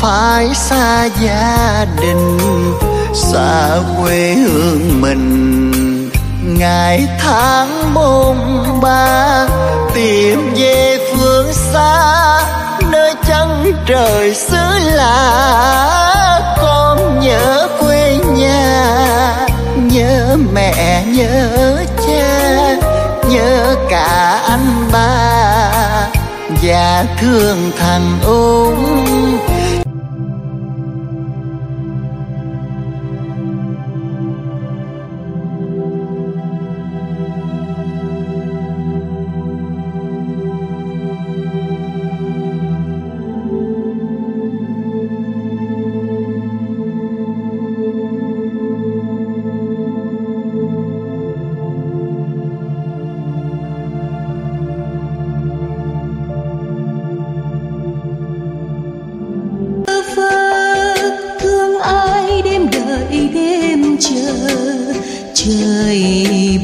phải xa gia đình, xa quê hương mình. Ngày tháng bôn ba, tìm về phương xa, nơi chân trời xứ lạ. Con nhớ quê nhà, nhớ mẹ, nhớ cha, nhớ cả anh ba. Và thương thằng út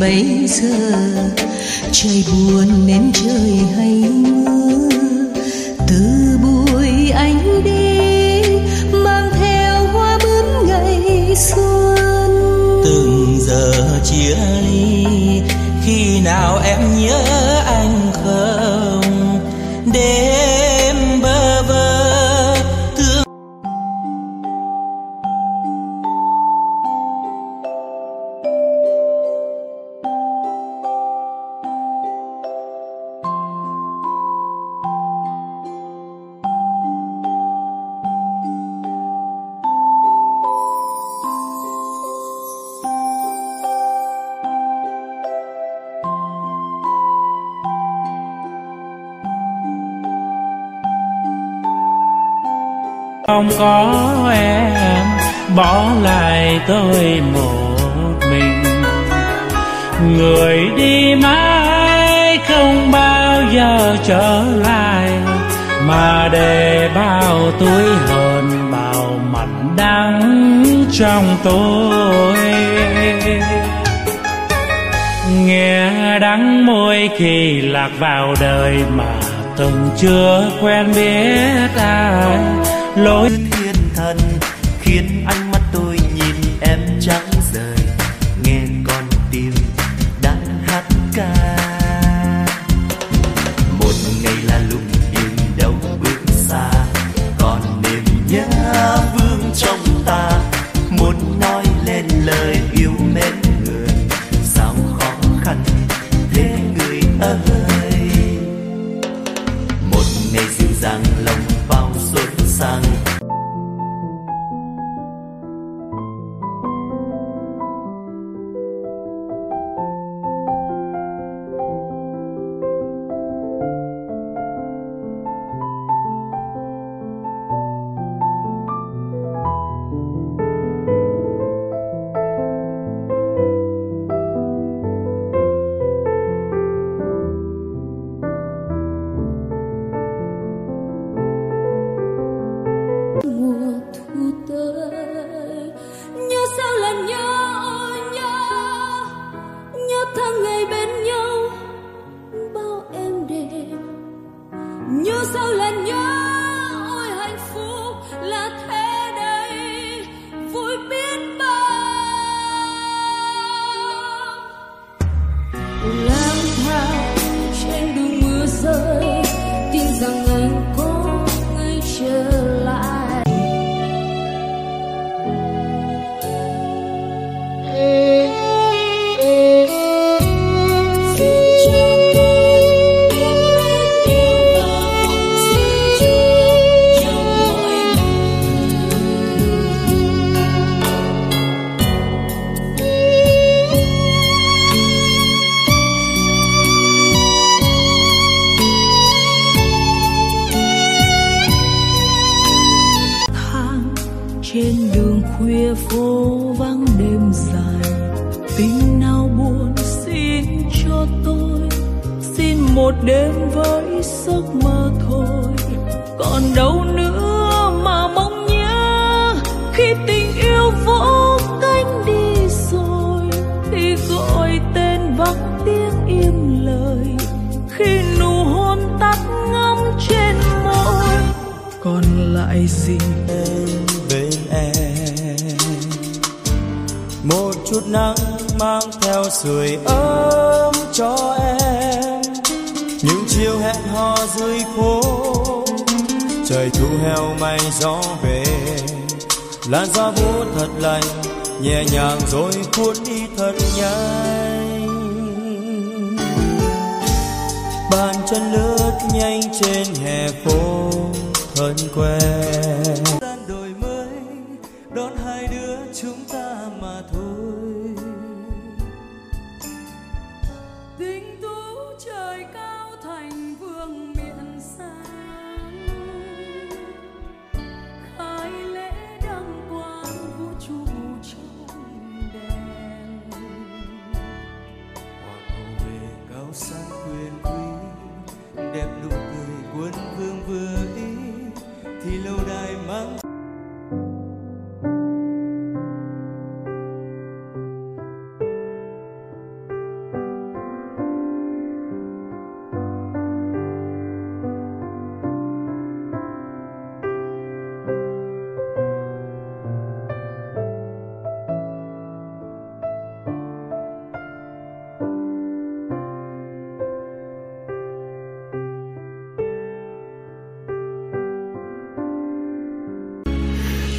bây giờ, trời buồn nên trời hay mưa. Từ buổi anh đi, mang theo hoa bướm ngày xuân. Từng giờ chia ly, khi nào tôi một mình. Người đi mãi không bao giờ trở lại, mà để bao tuổi hờn, bao mặn đắng trong tôi. Nghe đắng môi khi lạc vào đời mà từng chưa quen biết ai. Lối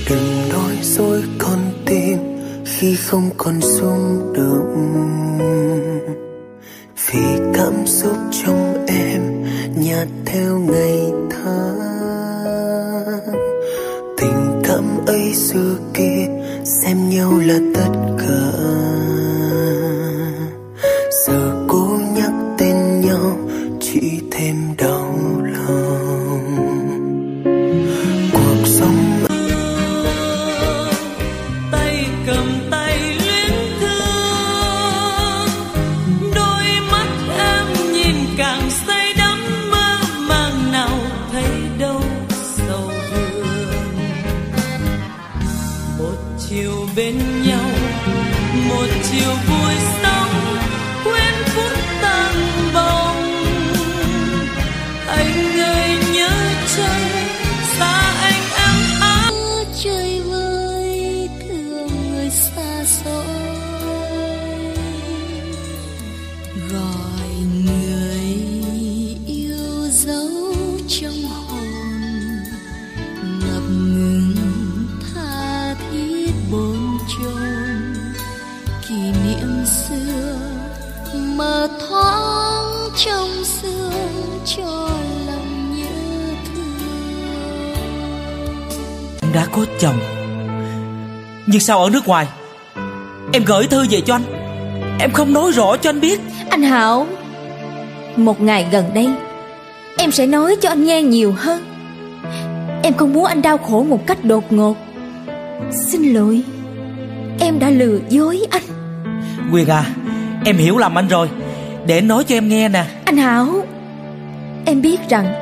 đừng nói dối con tim khi không còn rung động. Vì cảm xúc trong em nhạt theo ngày tháng. Tình cảm ấy xưa kia xem nhau là tất sao ở nước ngoài? Em gửi thư về cho anh. Em không nói rõ cho anh biết. Anh Hảo Một ngày gần đây Em sẽ nói cho anh nghe nhiều hơn. Em không muốn anh đau khổ một cách đột ngột. Xin lỗi Em đã lừa dối anh. Quyền à Em hiểu lầm anh rồi. Để nói cho em nghe nè. Anh Hảo Em biết rằng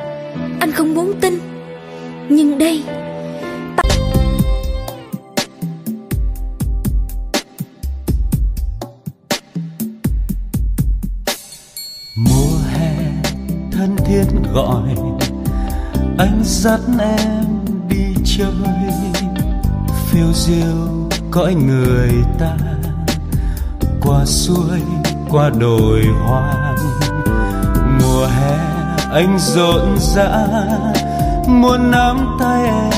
Anh không muốn tin. Nhưng đây dắt em đi chơi. Phiêu diêu cõi người ta Qua suối, qua đồi hoang. Mùa hè anh rộn rã Muốn nắm tay em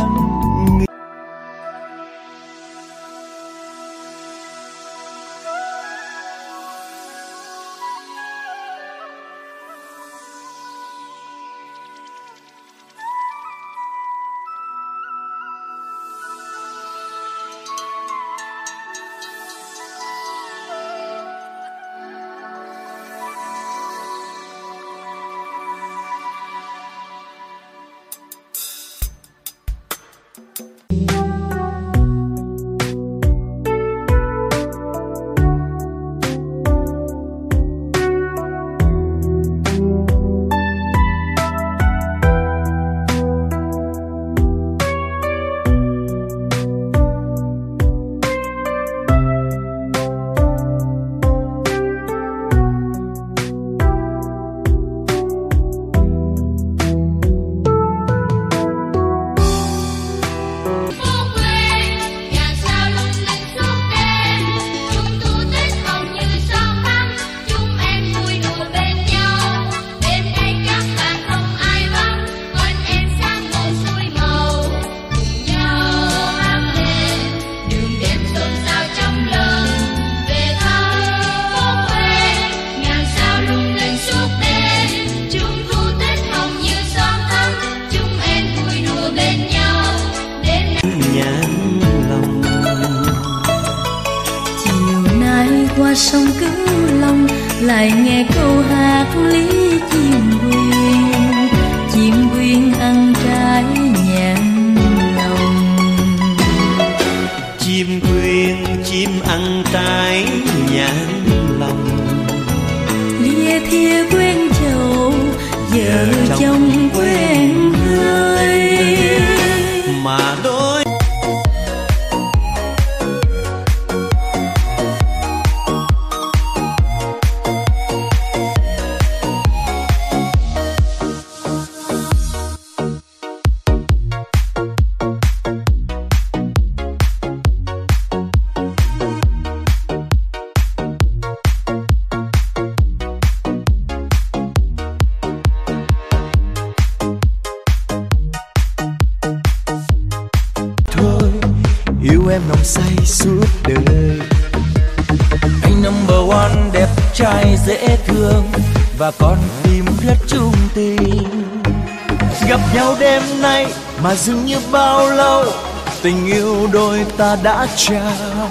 ta đã trao.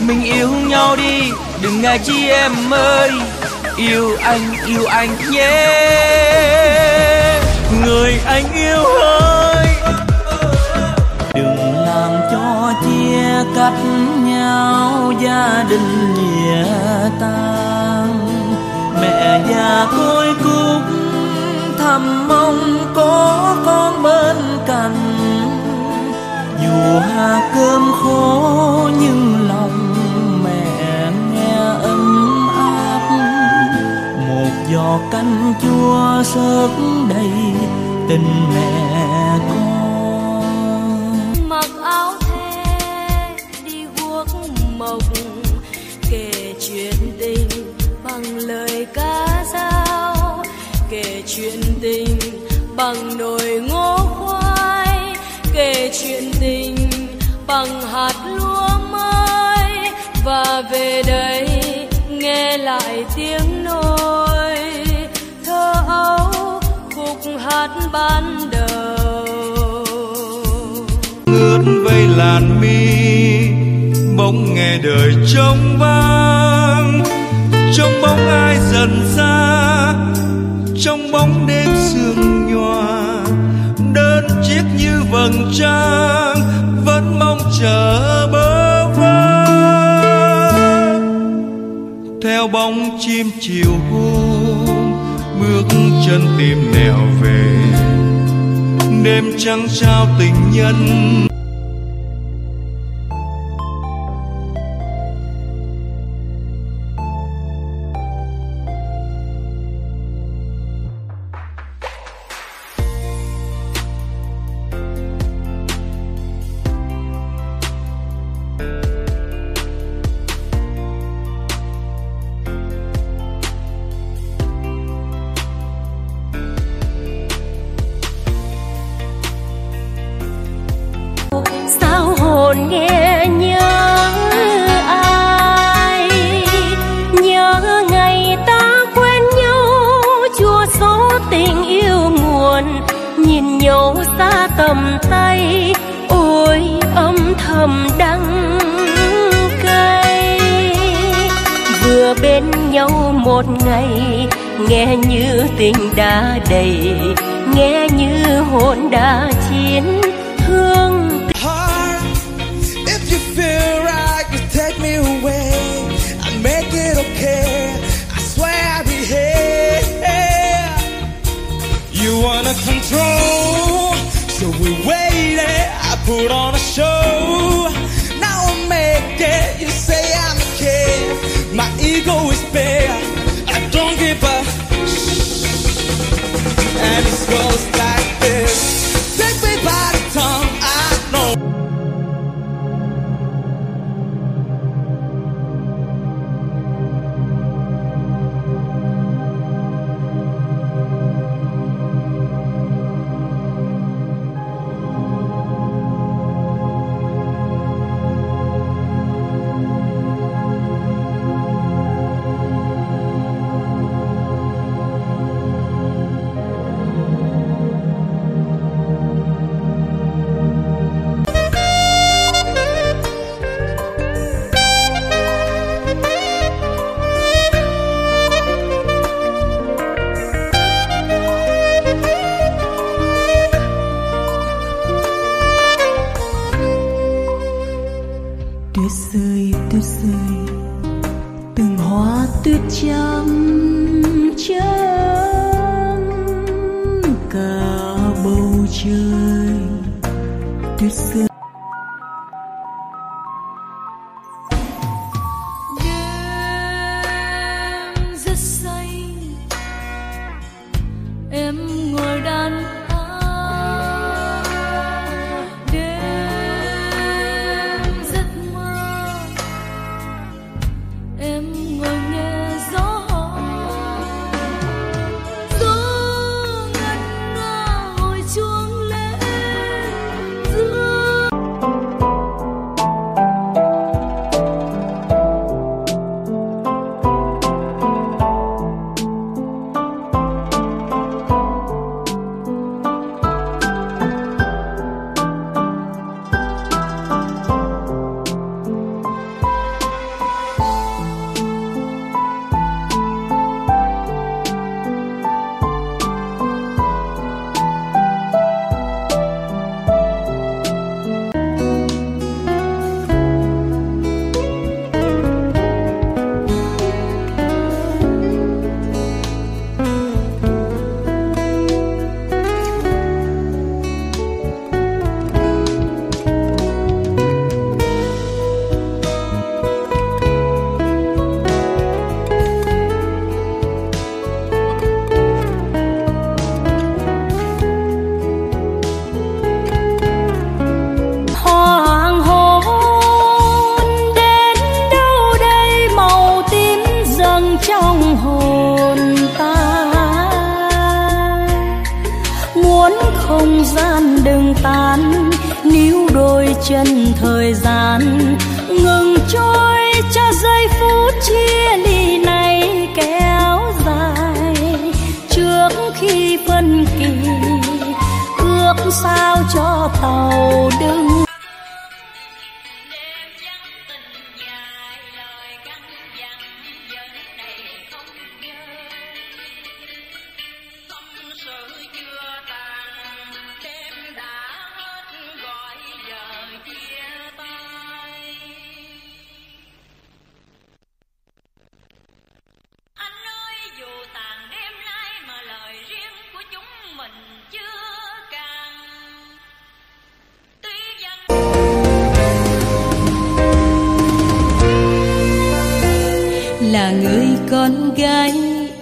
Mình yêu nhau đi, đừng ngại chi em ơi. Yêu anh yêu anh nhé. Người anh yêu ơi. Đừng làm cho chia cắt nhau, gia đình lìa tan. Mẹ già côi cúc thầm mong có con bên cạnh dù hà cơm khô, nhưng lòng mẹ nghe ấm áp. Một giò canh chua sớt đầy tình mẹ về đây, nghe lại tiếng nôi thơ ấu, khúc hát ban đầu. Ngước vây làn mi, bỗng nghe đời trống vang trong bóng ai dần xa trong bóng đêm sương nhòa. Đơn chiếc như vầng trăng, vẫn mong chờ bơ theo bóng chim chiều hôm, bước chân tìm nẻo về. Đêm trăng trao tình nhân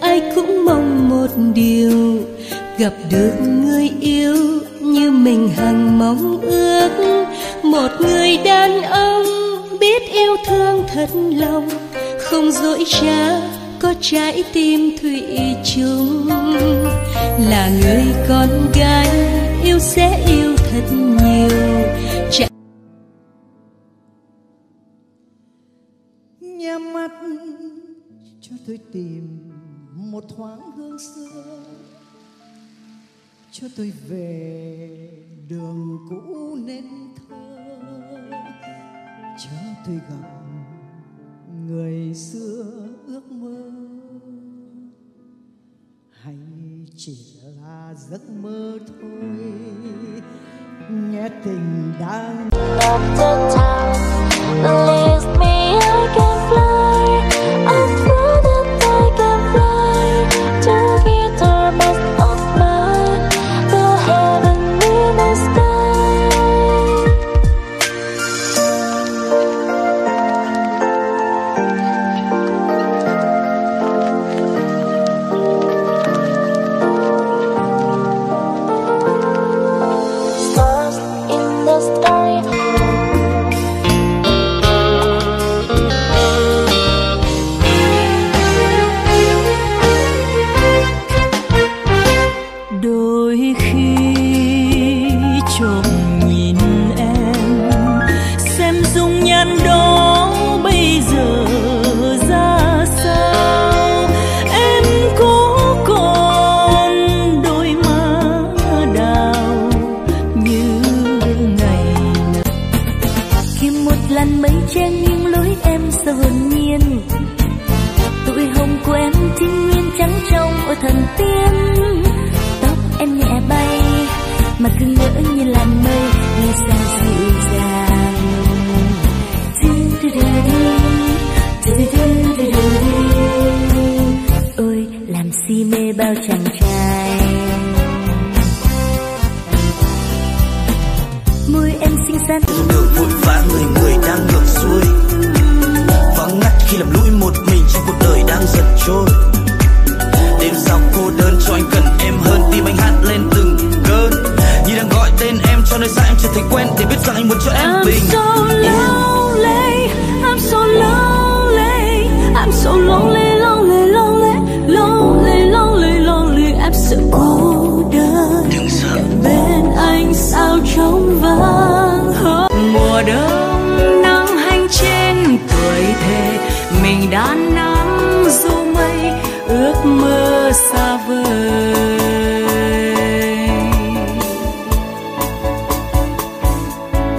ai cũng mong một điều, gặp được người yêu như mình hằng mong ước. Một người đàn ông biết yêu thương thật lòng, không dỗi trá, có trái tim thủy chung. Là người con gái, yêu sẽ yêu thật nhiều. Chả... nhắm mắt cho tôi tìm một thoáng hương xưa. Cho tôi về đường cũ nên thơ. Cho tôi gặp người xưa ước mơ. Hay chỉ là giấc mơ thôi. Nghe tình đang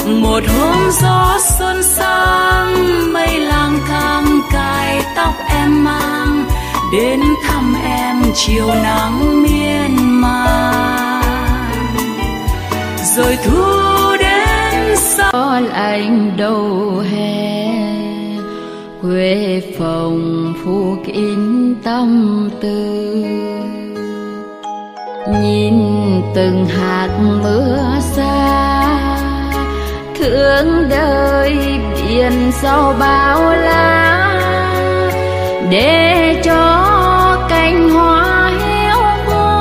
một hôm gió xuân sang mây lang thang cài tóc em mang. Đến thăm em chiều nắng miên man. Rồi thu đến gió anh đầu hè, quê phòng phủ kín tâm tư. Nhìn từng hạt mưa xa tưởng đời, biển sau bao la, để cho cánh hoa héo khô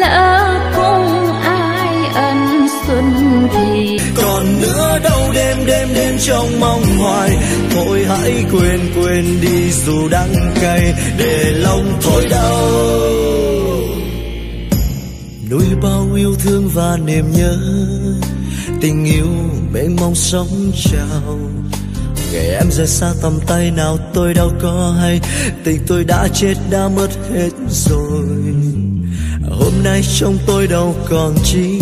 lỡ không ai ân xuân thì còn nữa đâu đêm đêm đêm trong mong hoài, thôi hãy quên quên đi dù đắng cay, để lòng thôi đau. Nuôi bao yêu thương và niềm nhớ tình yêu mênh mong sóng trào. Ngày em rời xa tầm tay nào tôi đâu có hay. Tình tôi đã chết, đã mất hết rồi. Hôm nay trong tôi đâu còn chi.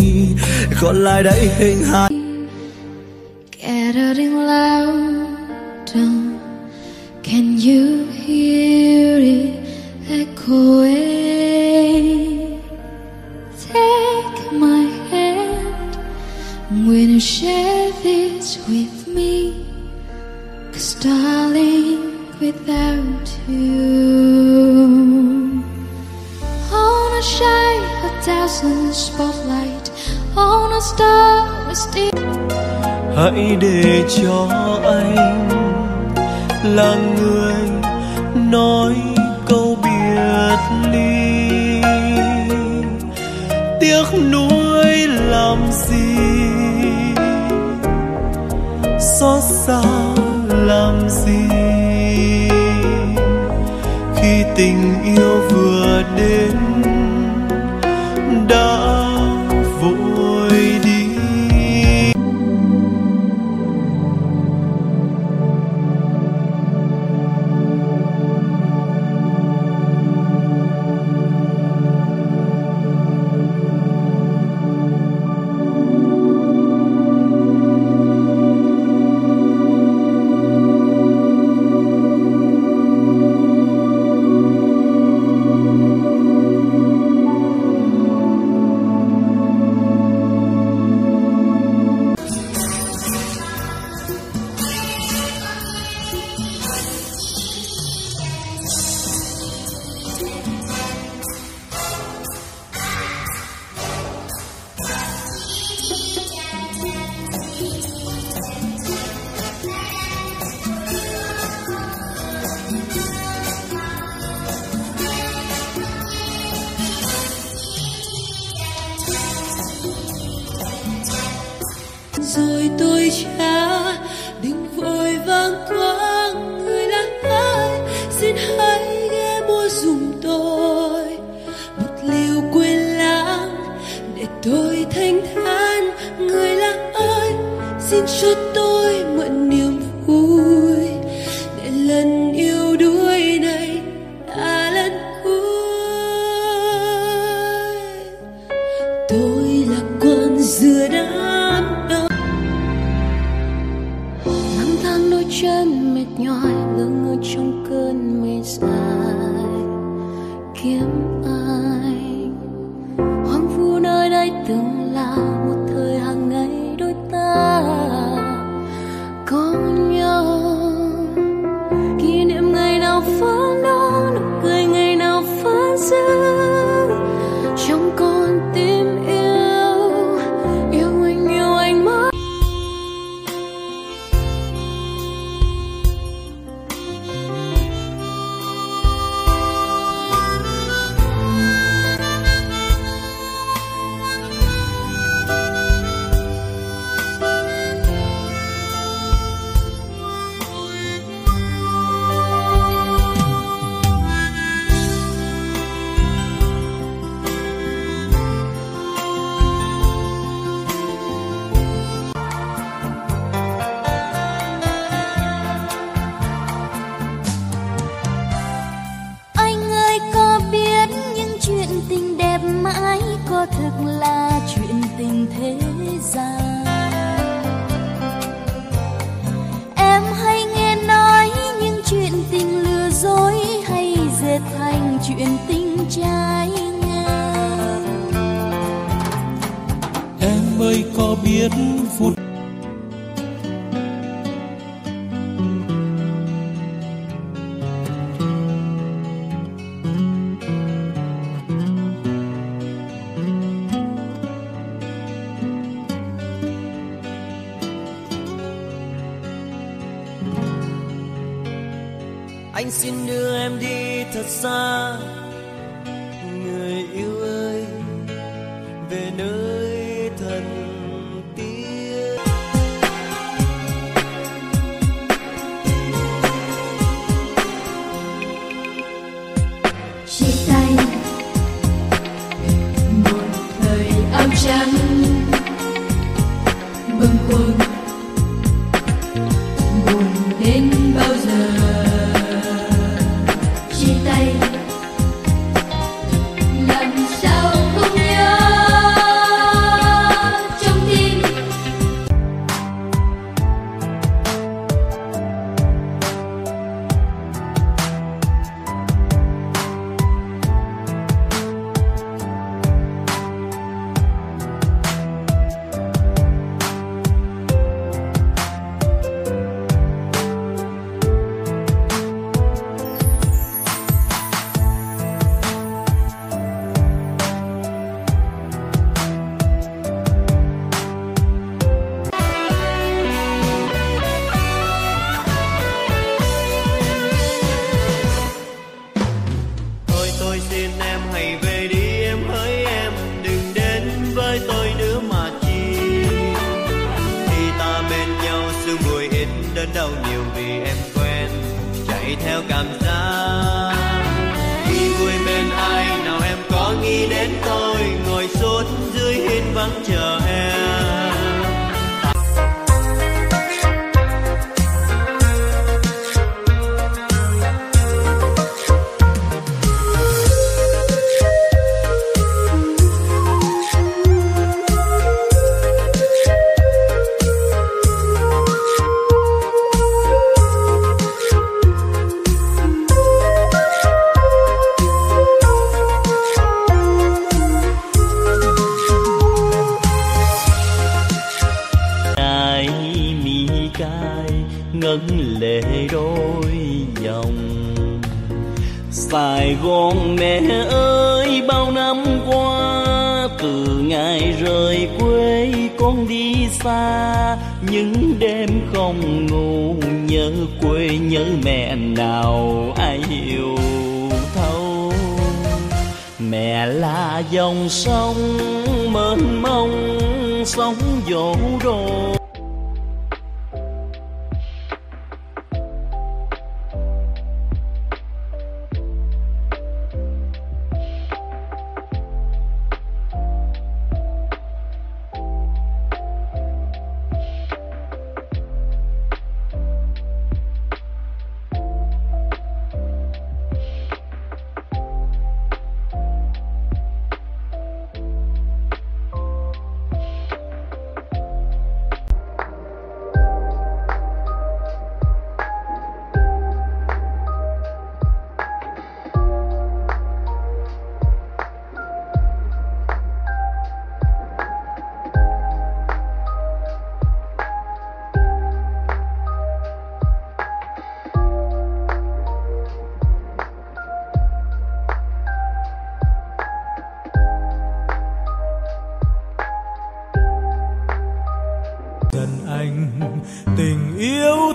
Còn lại đây hình hài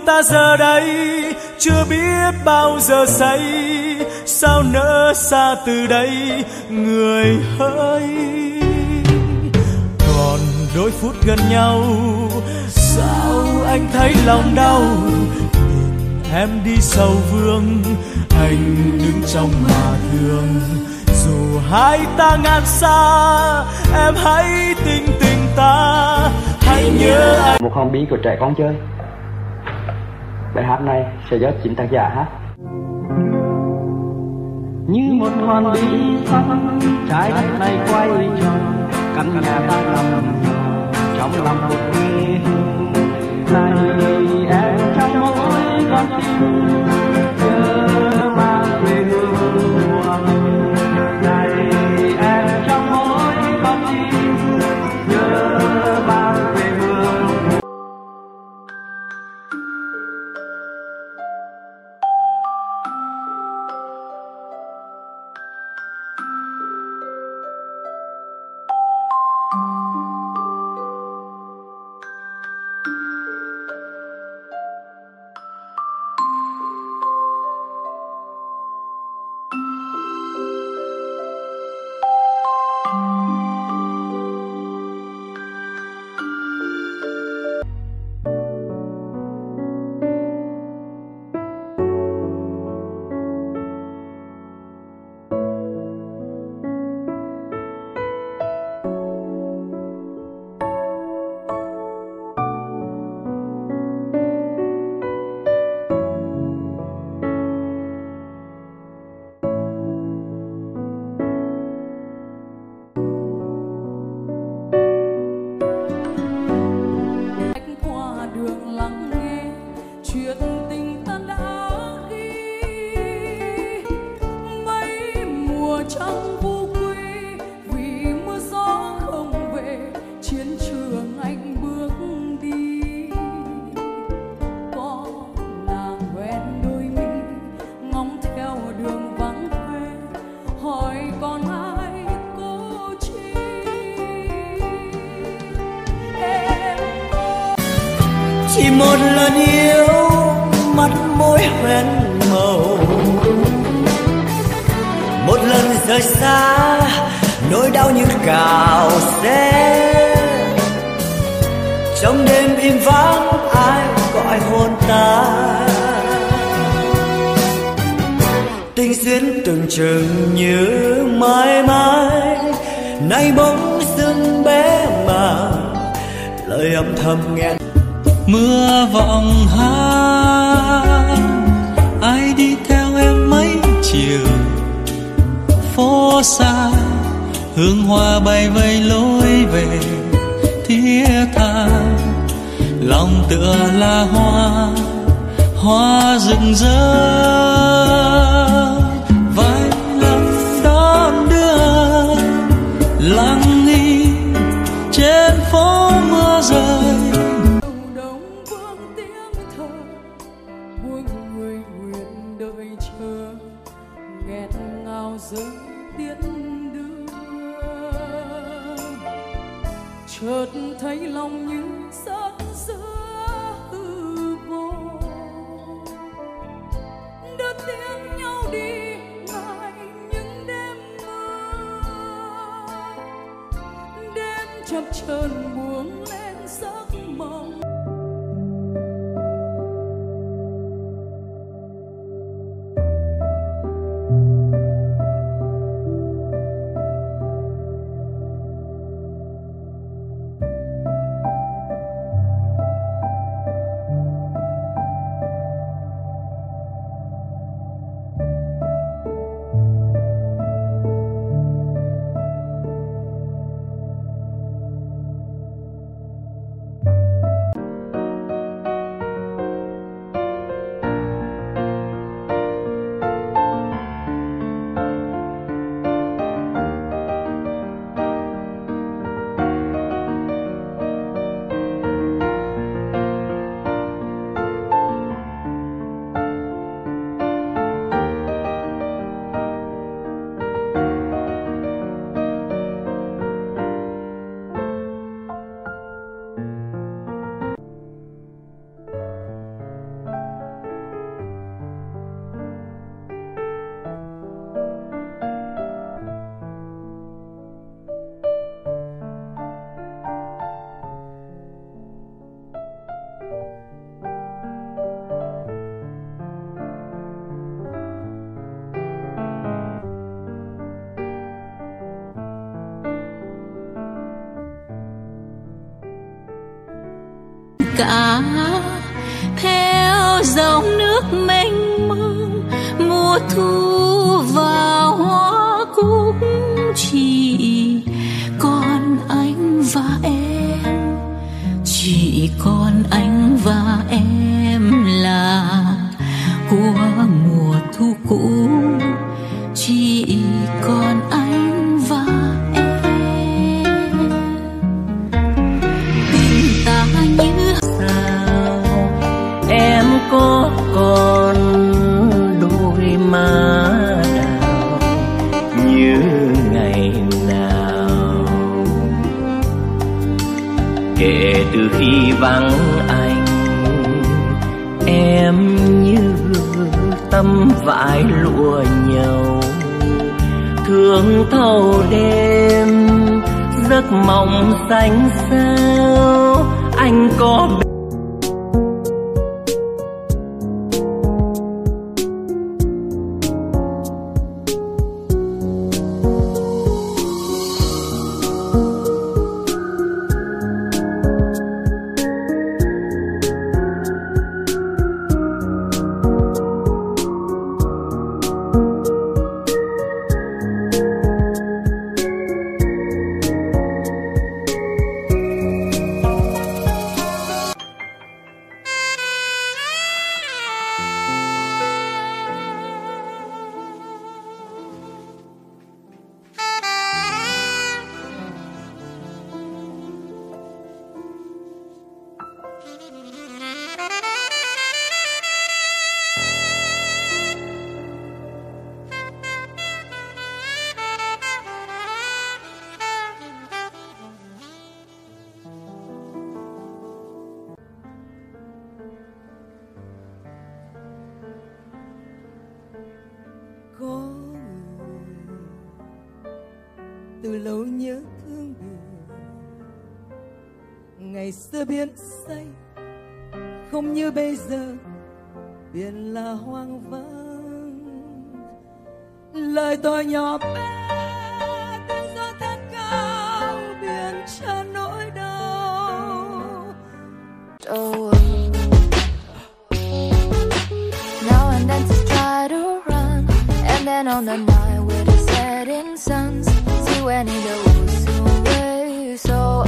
ta giờ đây chưa biết bao giờ say. Sao nỡ xa từ đây người hỡi? Còn đôi phút gần nhau, sao anh thấy lòng đau? Nhìn em đi sâu vương, anh đứng trong mà thương. Dù hai ta ngàn xa, em hãy tình tình ta. Hãy nhớ anh. Một không bi của trẻ con chơi bài hát này sẽ do chính tác giả hát. Như một hòn bi sắt, trái đất này quay tròn, căn nhà ta nằm trong lòng một quê hương. Này em trong mỗi con tim xa, hương hoa bay vây lối về thiết tha lòng tựa là hoa hoa rừng rỡ. thấy lòng như rớt giữa hư vô đưa tiếng nhau đi lại những đêm mưa đêm chập chờn vắng anh. Em như tâm vải lụa nhau thương thâu đêm, giấc mộng xanh sao anh có biết ngày xưa biển say không như bây giờ biển là hoang vắng. Lời tôi nhỏ bé tiếng gió thét cao biển cho nỗi đau. Oh, now and then to try to run, and then on the night with the setting suns, see when it goes away, so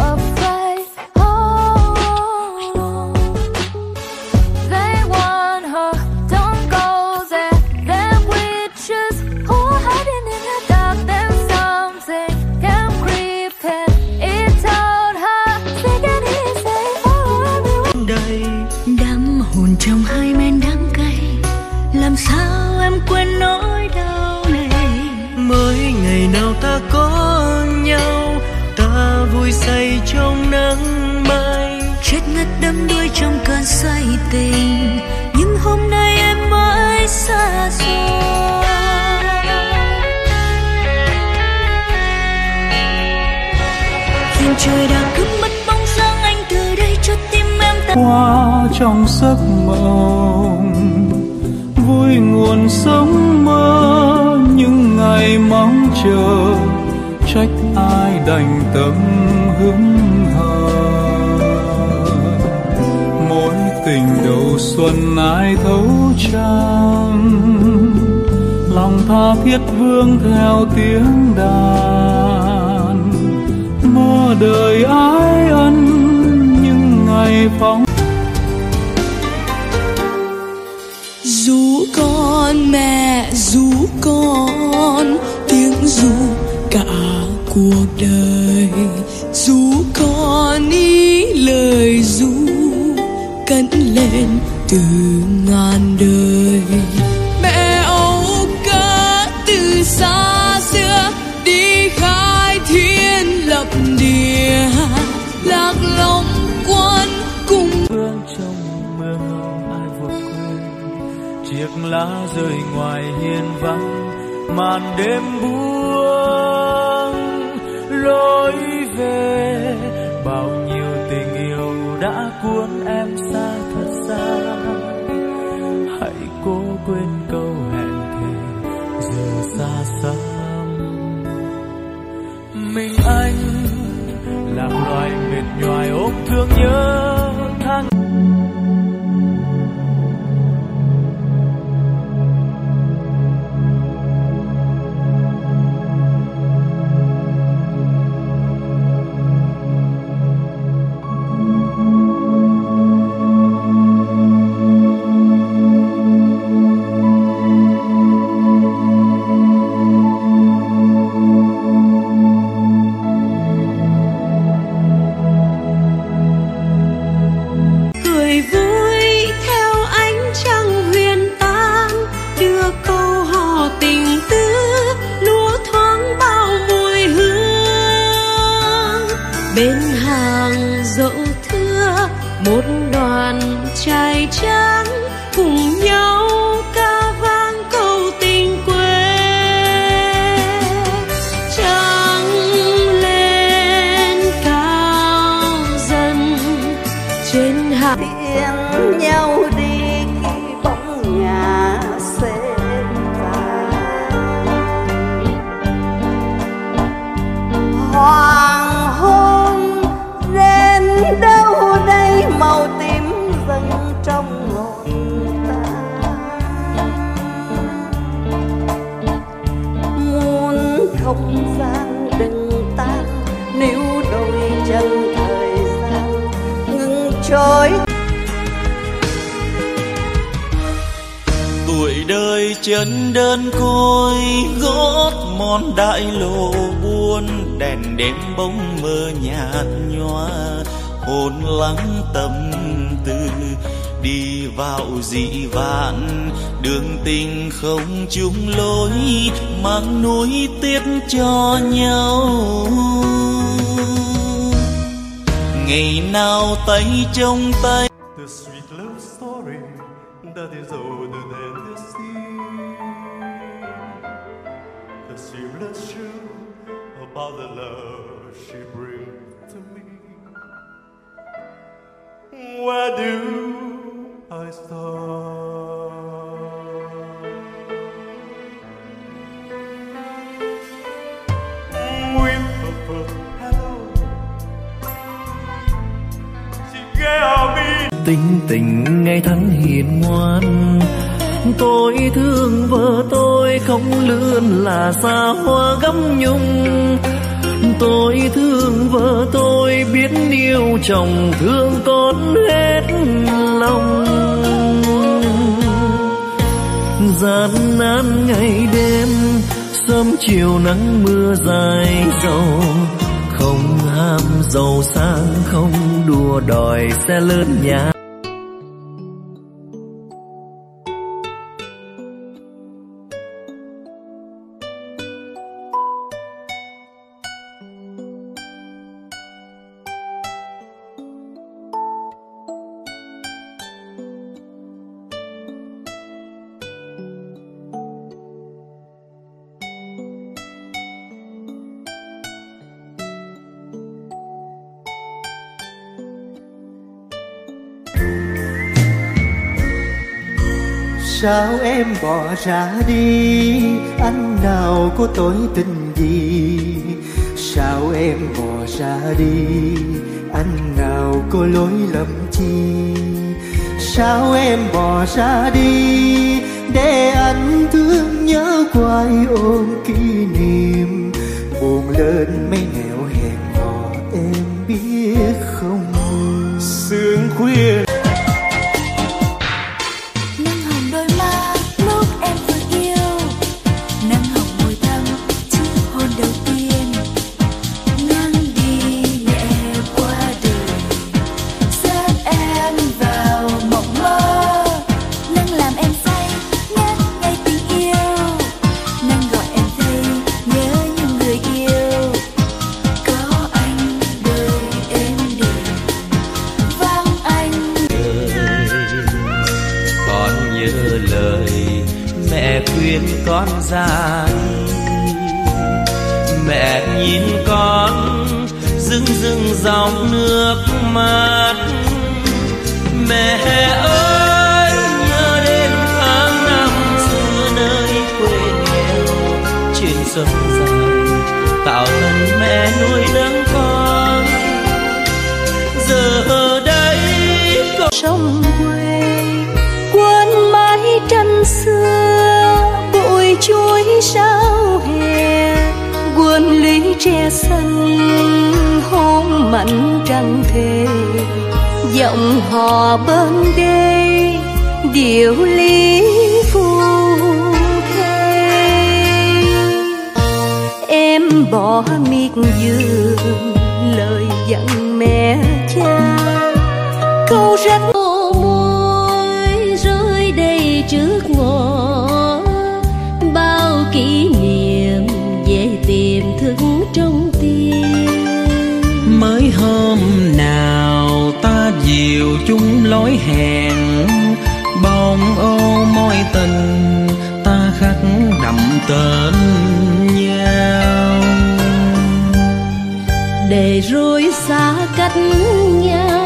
rất đắm đuối trong cơn say tình. Nhưng hôm nay em mãi xa xôi Thiên trời đã cướp mất bóng dáng anh từ đây cho tim em ta. Qua trong giấc mộng, vui nguồn sống mơ. Những ngày mong chờ, trách ai đành tâm hứng tình đầu xuân ai thấu trăng, lòng tha thiết vương theo tiếng đàn. Mơ đời ái ân những ngày phóng. Dù con mẹ dù con tiếng ru cả cuộc đời. Dù con yêu từ ngàn đời. Mẹ âu ca từ xa xưa, đi khai thiên lập địa. Lạc long quân cùng vương trong mưa ngâu ai vượt quên. Chiếc lá rơi ngoài hiên vắng, màn đêm buông. Lối về, bao nhiêu tình yêu đã cuốn em làm loài mệt nhoài ôm thương nhớ. Chân đơn côi gót mòn đại lộ buôn, đèn đêm bóng mơ nhạt nhòa. Hồn lắng tâm tư, đi vào dị vạn. Đường tình không chung lối, mang núi tiếc cho nhau. Ngày nào tay trong tay, The sweet love story. That is older than the sea. The seamless of about the love she brings to me. Where do I start? With the first hello, she gave tính tình ngày tháng hiền ngoan. Tôi thương vợ tôi không lươn là xa hoa gấm nhung. Tôi thương vợ tôi biết yêu chồng thương con hết lòng. Gian nan ngày đêm, sớm chiều nắng mưa dài dầu. Không ham giàu sang, không đua đòi xe lớn nhà. Sao em bỏ ra đi? Anh nào có tội tình gì? Sao em bỏ ra đi? Anh nào có lỗi lầm chi? Sao em bỏ ra đi? Để anh thương nhớ quay ôm kỷ niệm. Buồn lên mấy nẻo hẹn hò em biết không? Sương khuya. Con ra đi mẹ nhìn con rưng rưng dòng nước mắt. Mẹ ơi, nhớ đến tháng năm xưa nơi quê nghèo. Trên sông dài tạo thân mẹ nuôi nấng con. Giờ đây con sông xanh hôn mạnh trăng thề, giọng hò bên đê, điệu ly phù thê. Em bỏ miệt vườn lời dặn mẹ cha, câu rất chiều chung lối hẹn. Bóng ô môi tình, ta khắc đậm tên nhau. Để rồi xa cách nhau.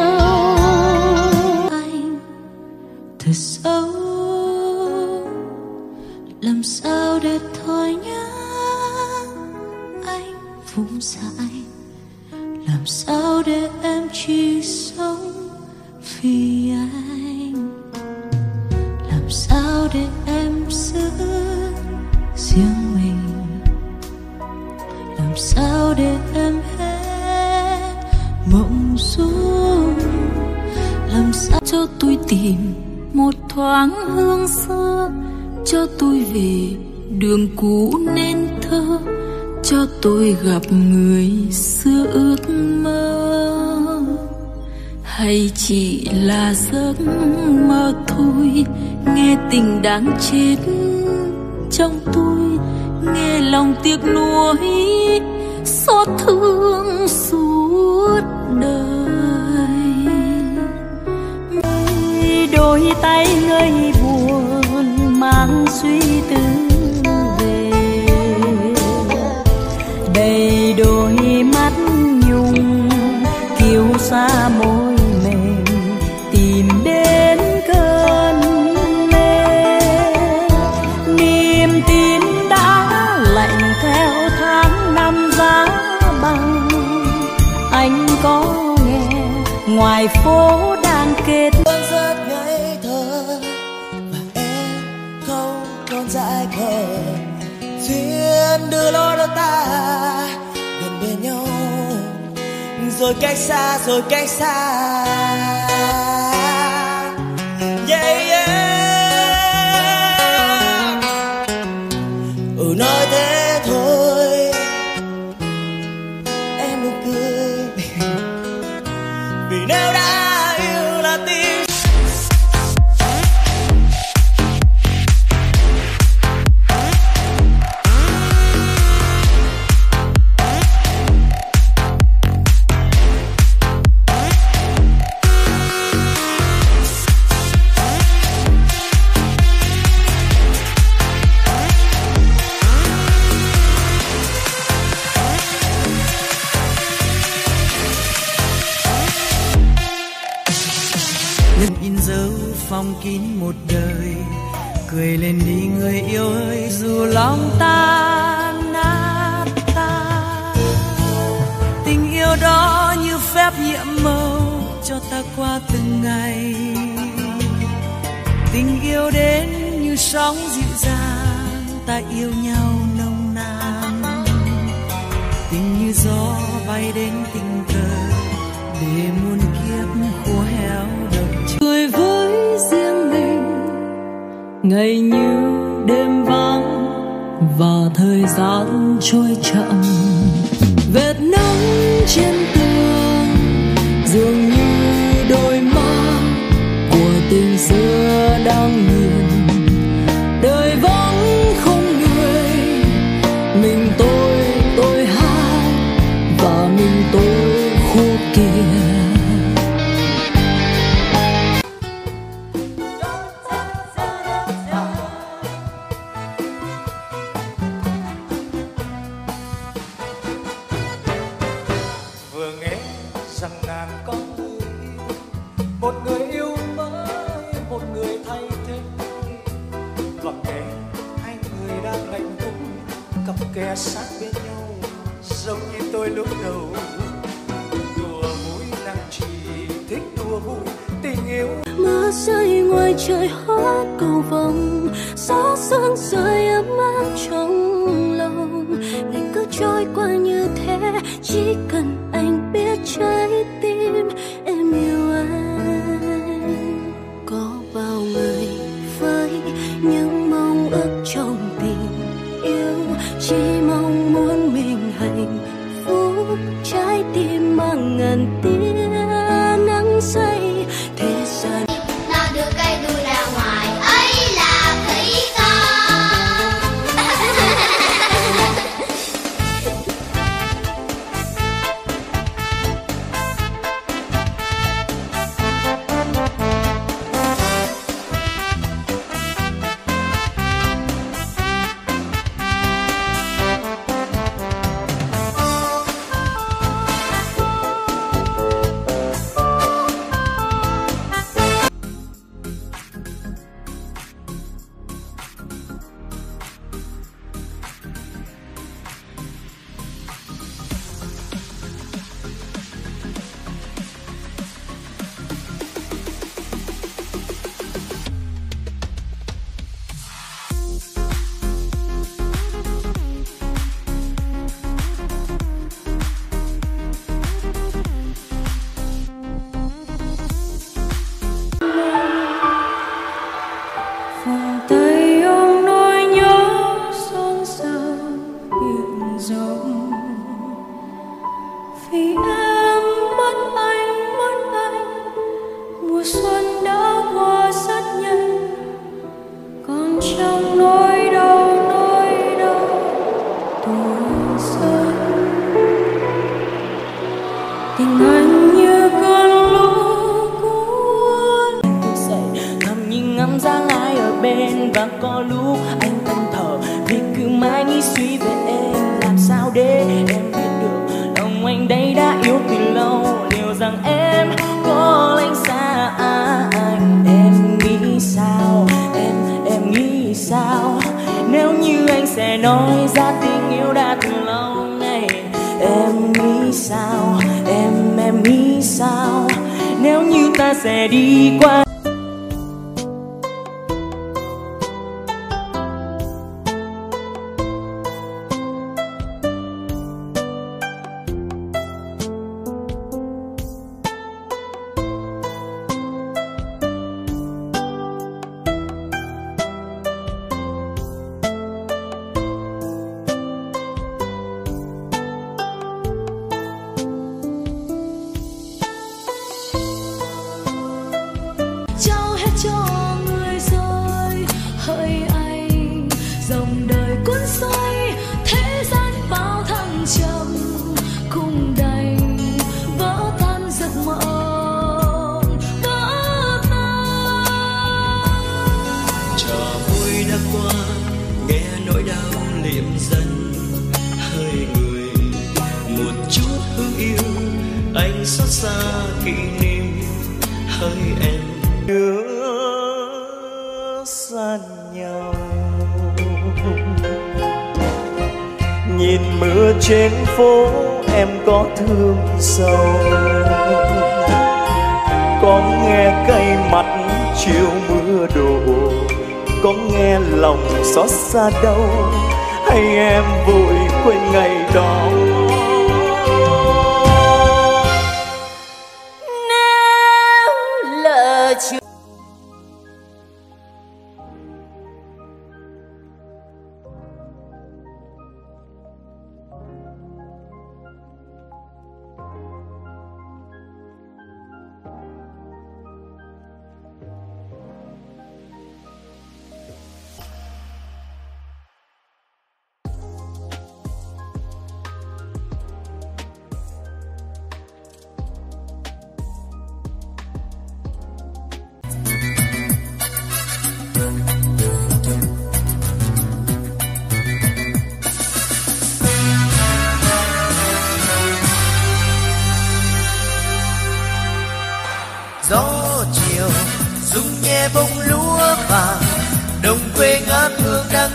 Đường cũ nên thơ, cho tôi gặp người xưa ước mơ. Hay chỉ là giấc mơ thôi, nghe tình đáng chết trong tôi, nghe lòng tiếc nuối, xót thương suốt đời. Đôi tay ngây buồn, mang suy tư xa môi mềm, tìm đến cơn mê. Niềm tin đã lạnh theo tháng năm giá băng anh có nghe ngoài phố cách xa rồi cách xa.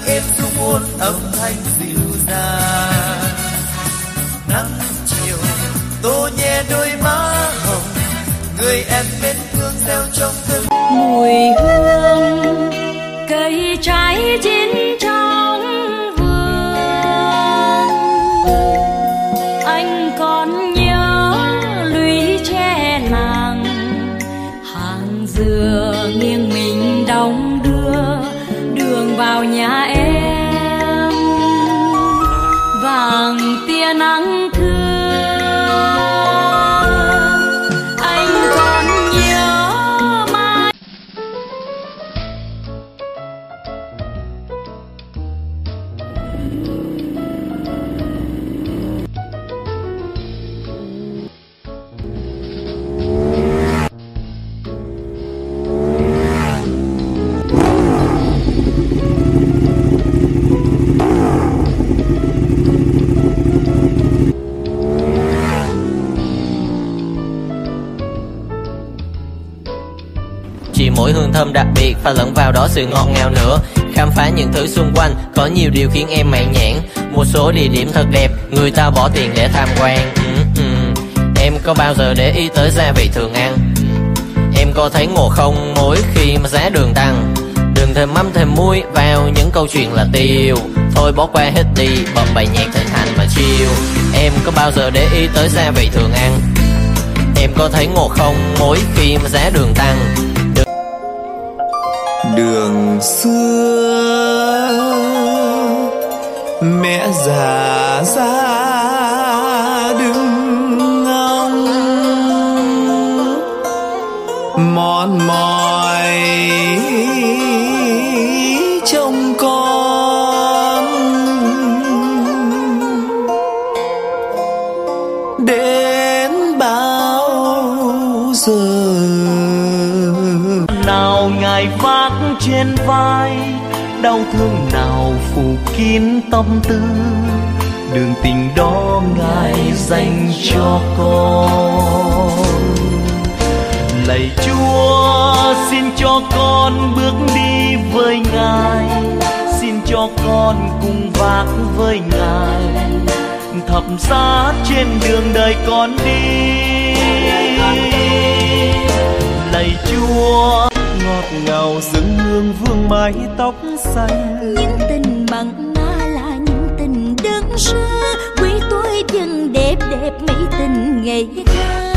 Em đang du muôn âm thanh dịu dàng. Nắng chiều, tô nhẹ đôi má hồng, người em bên thương gieo trong thơm mùi hương và lẫn vào đó sự ngọt ngào nữa. Khám phá những thứ xung quanh có nhiều điều khiến em mãn nhãn. Một số địa điểm thật đẹp người ta bỏ tiền để tham quan. Ừ, ừ. em có bao giờ để ý tới gia vị thường ăn em có thấy ngộ không mỗi khi mà giá đường tăng? Đừng thêm mắm thêm muối vào những câu chuyện là tiêu. Thôi bỏ qua hết đi bật bài nhạc thịnh hành mà chiêu. em có bao giờ để ý tới gia vị thường ăn em có thấy ngộ không mỗi khi mà giá đường tăng? Đường xưa. Mẹ già ra đau thương nào phủ kín tâm tư. Đường tình đó ngài dành cho con. Lạy chúa, xin cho con bước đi với ngài. Xin cho con cùng vác với ngài. Thập giá trên đường đời con đi ngọt ngào dâng hương vương mái tóc xanh. Những tình mặn mà là những tình đơn sơ quý tôi chân đẹp đẹp mỹ tình ngày tha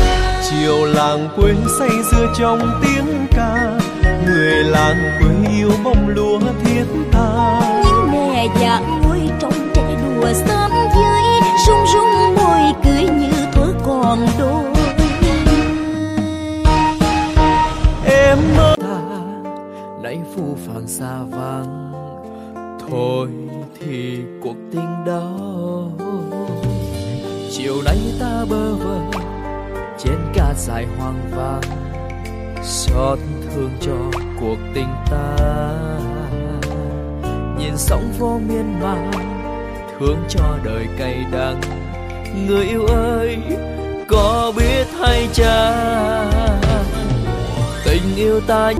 chiều làng quê say sưa trong tiếng ca người làng quê yêu bông lúa thiết tha. Những mẹ già ngồi trong trẻ đùa xóm dưới rung rung môi cười như thuở còn đôi phu phàng xa vắng thôi thì cuộc tình đó, chiều nay ta bơ vơ trên cát dài hoang vắng xót thương cho cuộc tình ta. Nhìn sóng vô miên man, thương cho đời cay đắng. Người yêu ơi, có biết hay chăng? Tình yêu ta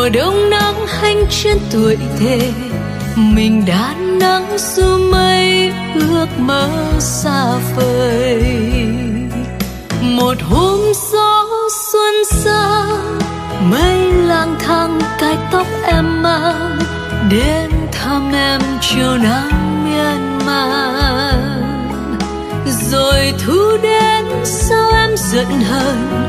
mùa đông nắng hanh trên tuổi thề, mình đã nắng du mây ước mơ xa vời. Một hôm gió xuân sang mây lang thang cài tóc em mang đến thăm em chiều nắng miên man. Rồi thu đến sao em giận hờn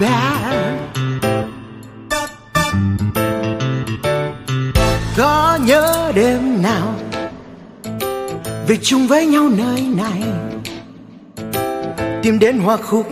bad có nhớ đêm nào về chung với nhau nơi này? Tìm đến hoa khúc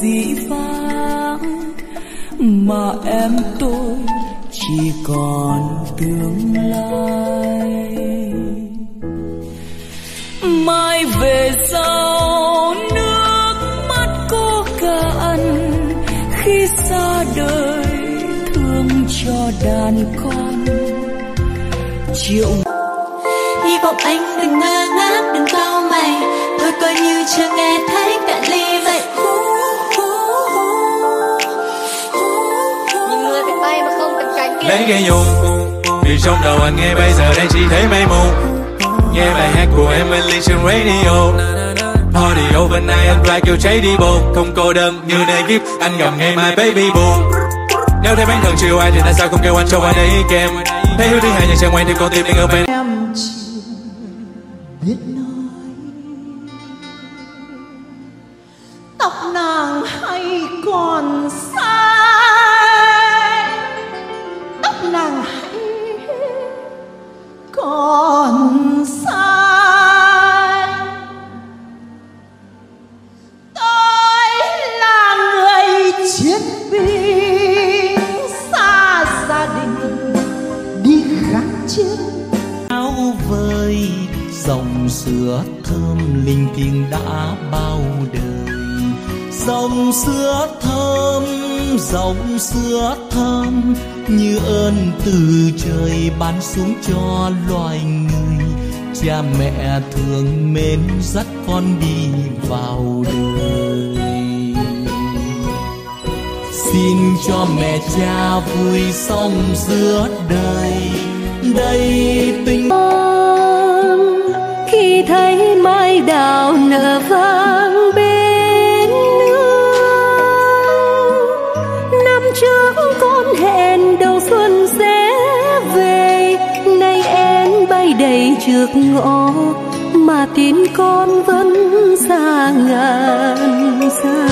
地方 đi bộ. Không cô đơn như này kiếp anh gặp ngày mai baby boo. Nếu thấy bản thân chiều ai thì tại sao không kêu anh cho anh ấy kem thấy hứa thứ hai nhưng chẳng quen thì con tim đang ở bên ơi, dòng sữa thơm linh thiêng đã bao đời. Dòng sữa thơm, dòng sữa thơm như ơn từ trời ban xuống cho loài người. Cha mẹ thương mến dắt con đi vào đời. Xin cho mẹ cha vui sống giữa đời. Đây tình khi thấy mai đào nở vang bên nước năm trước con hẹn đầu xuân sẽ về, nay em bay đầy trước ngõ, mà tin con vẫn xa ngàn xa.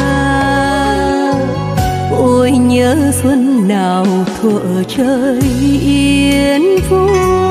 Ôi nhớ xuân nào thuở trời yên vui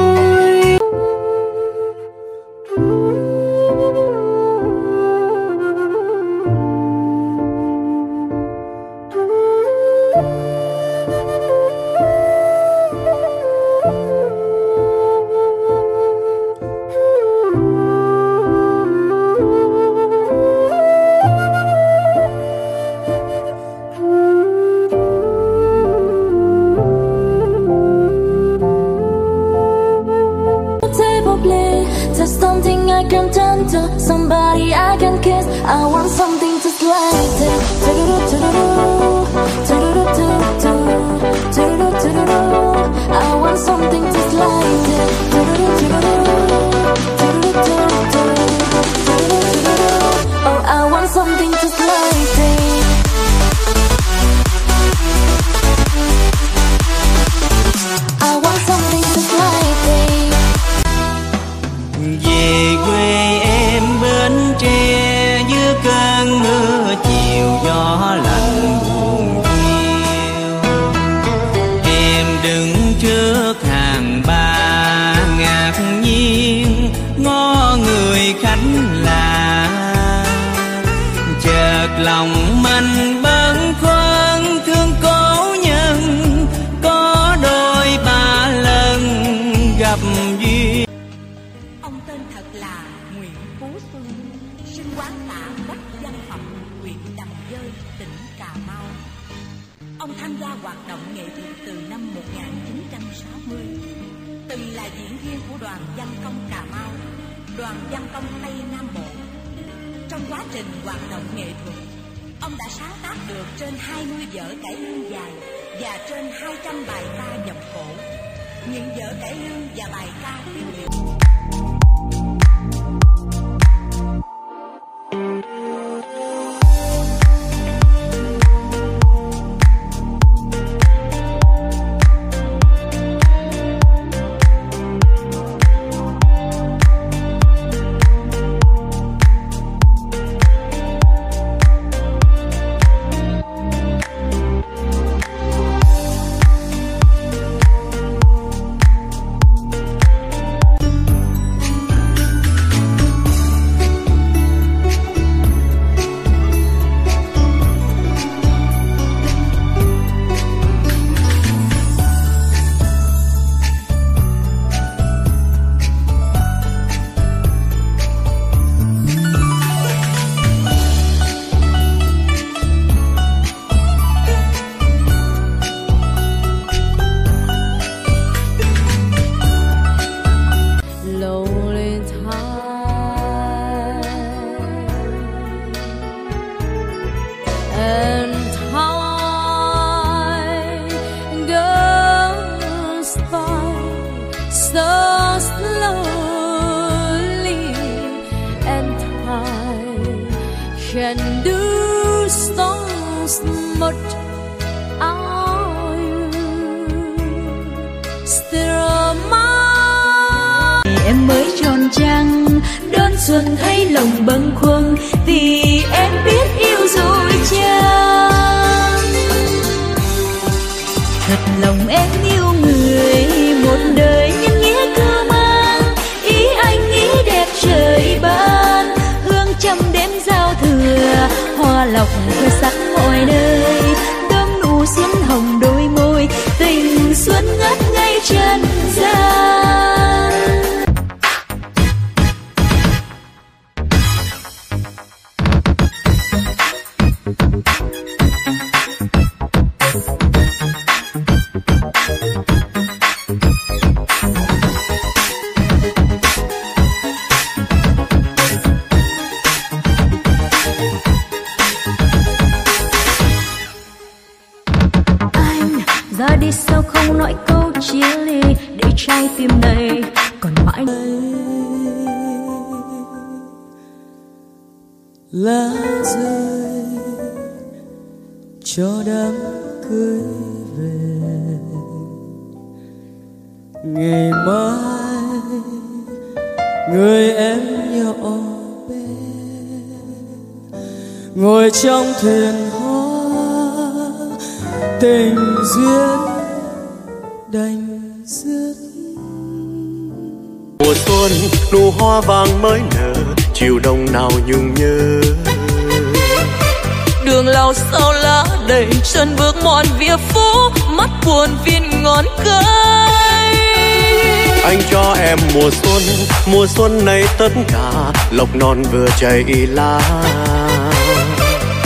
mùa xuân mùa xuân này tất cả lộc non vừa chảy lá.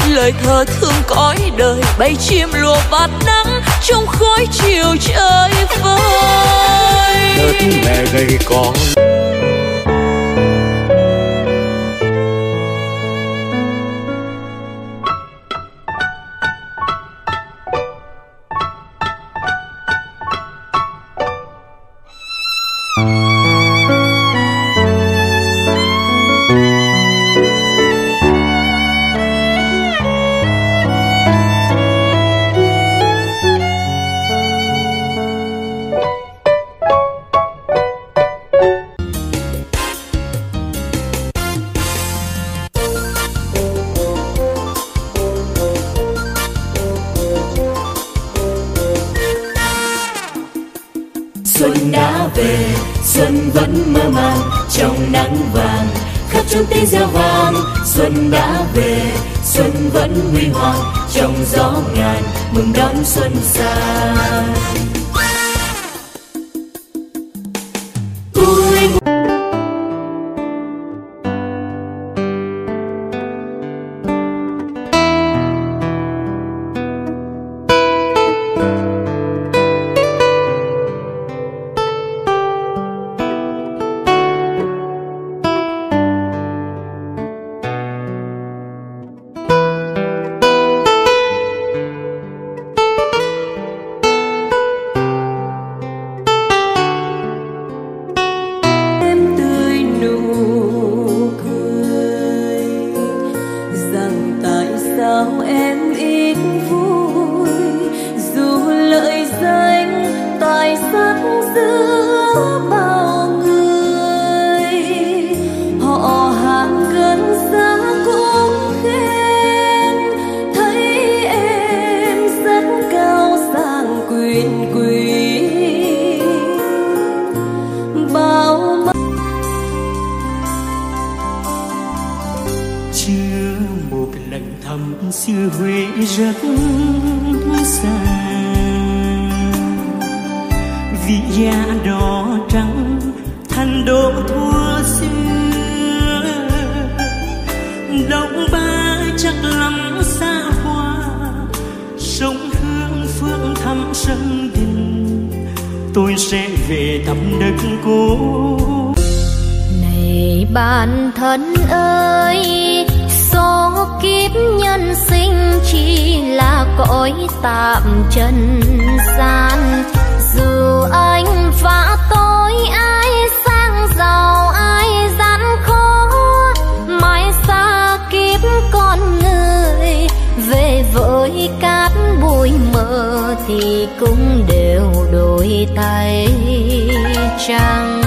Lời thơ thương cõi đời bay chim lùa bạt nắng trong khói chiều trời vơi đất mẹ gầy con trong gió ngàn mừng đón xuân sang thì cũng đều đổi tay trắng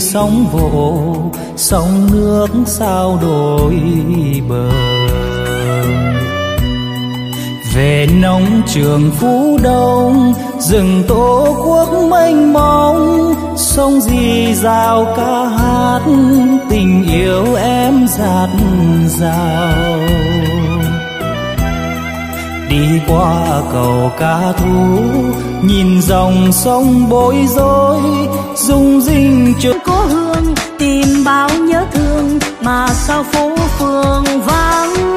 sóng vỗ, sóng nước sao đổi bờ. Về nông trường phú đông, rừng tổ quốc mênh mông, sông dì rào ca hát, tình yêu em dạt dào. Đi qua cầu cá thú nhìn dòng sông bối rối, rung rinh trước bao nhớ thương mà sao phố phường vắng?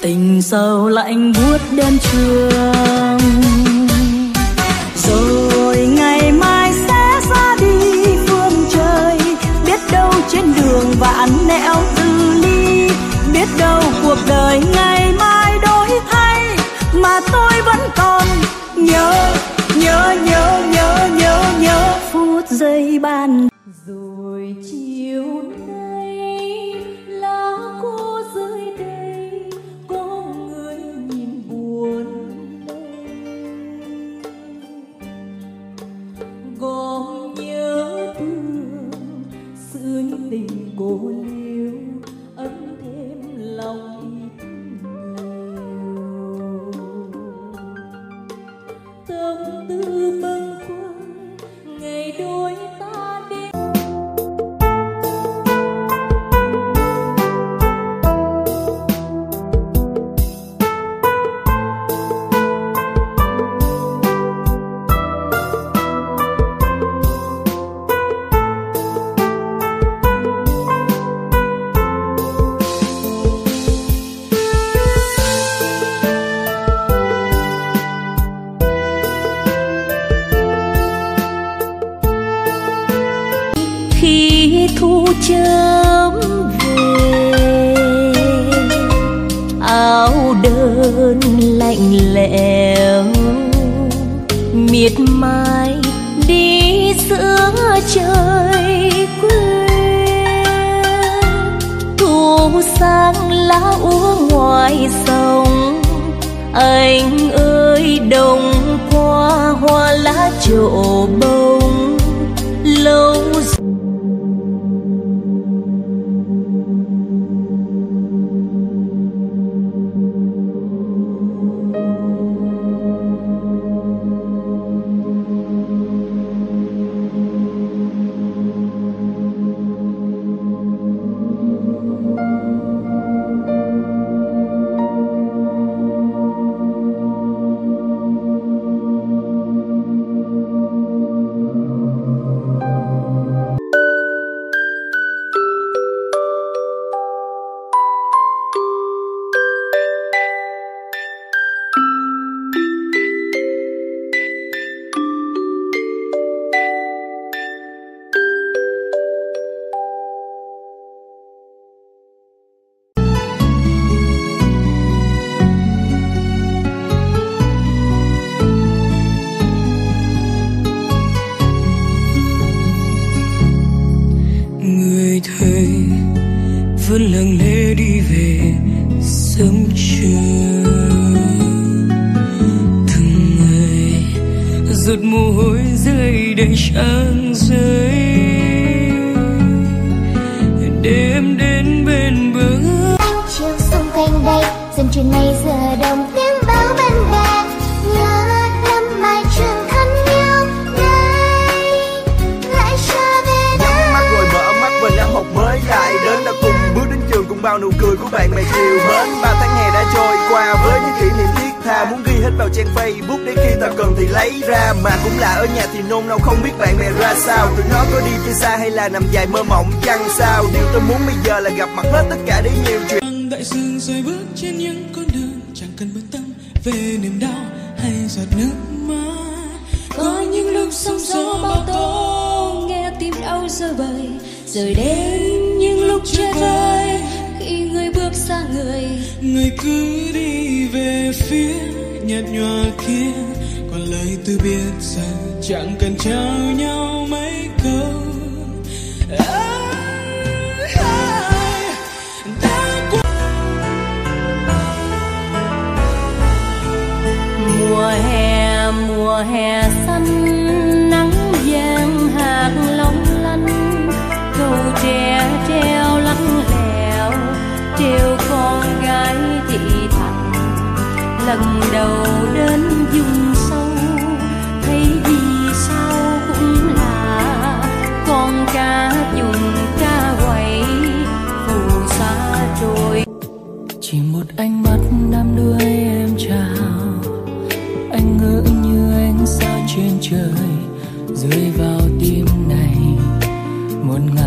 Tình sâu lạnh buốt đêm trường. Rồi ngày mai sẽ ra đi phương trời. Biết đâu trên đường vạn nẻo từ ly. Biết đâu cuộc đời ngày mai đổi thay. Mà tôi vẫn còn nhớ nhớ nhớ nhớ nhớ nhớ phút giây ban rồi chiều chỗ bông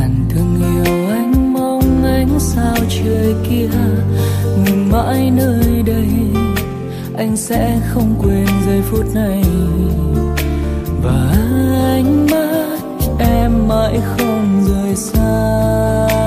ngàn thương yêu anh, mong ánh sao trời kia. Ngừng mãi nơi đây, anh sẽ không quên giây phút này. Và ánh mắt em mãi không rời xa.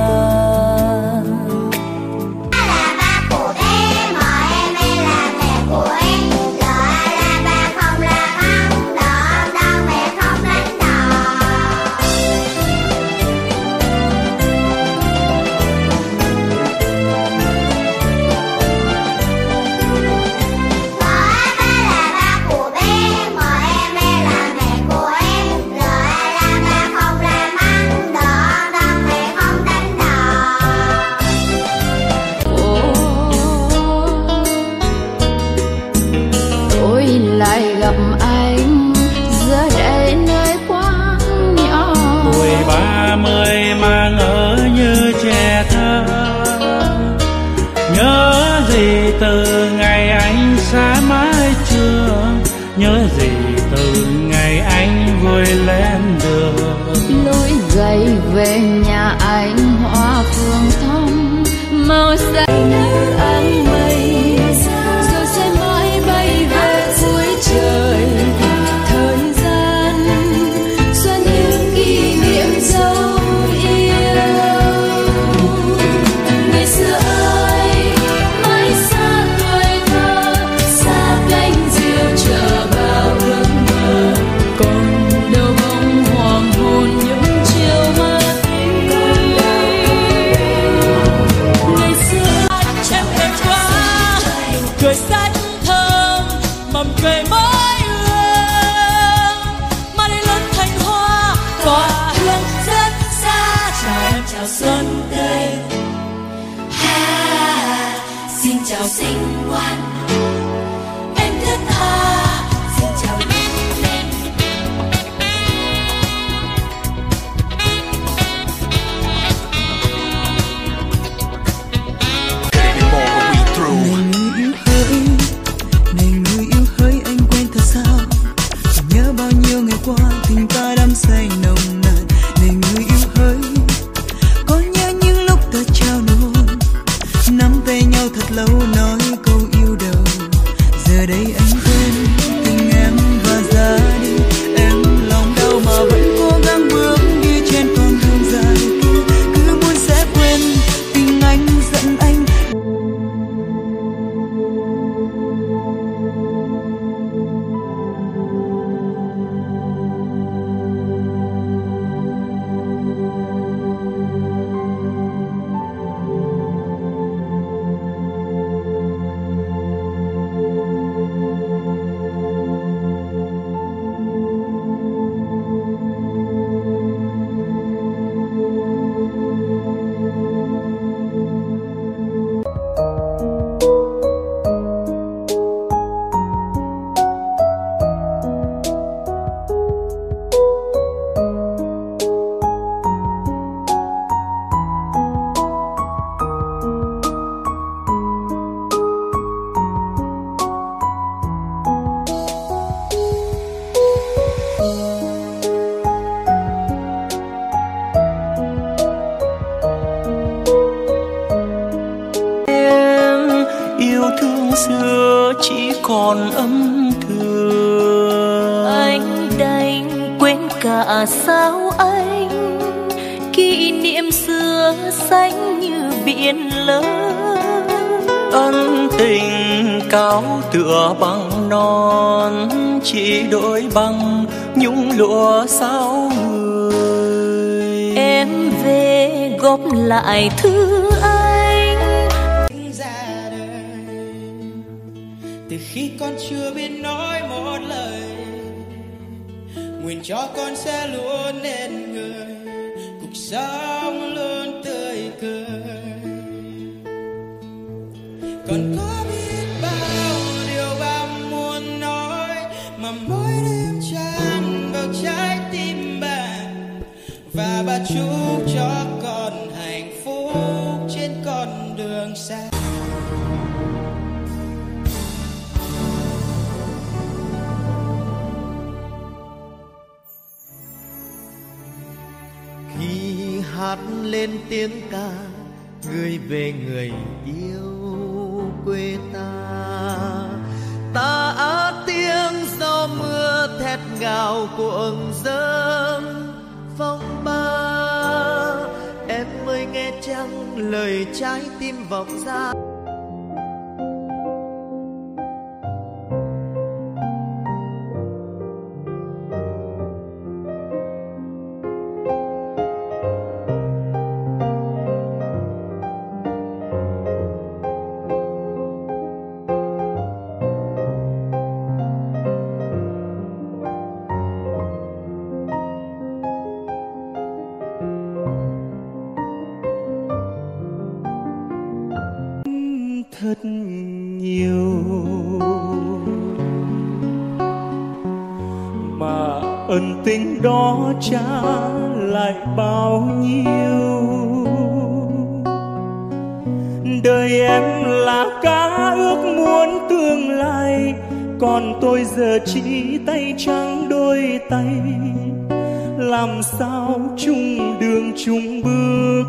bằng nhung lụa sao người? Em về góp lại thứ anh. Ra đời từ khi con chưa biết nói một lời nguyện cho con sẽ luôn nên người. Cuộc sống tiếng ca, người về người yêu quê ta. Ta á tiếng gió mưa thét ngào cuồng dâng, phong ba. Em mới nghe chăng lời trái tim vọng ra? trả lại bao nhiêu? Đời em là cá ước muốn tương lai, còn tôi giờ chỉ tay trắng đôi tay. Làm sao chung đường chung bước?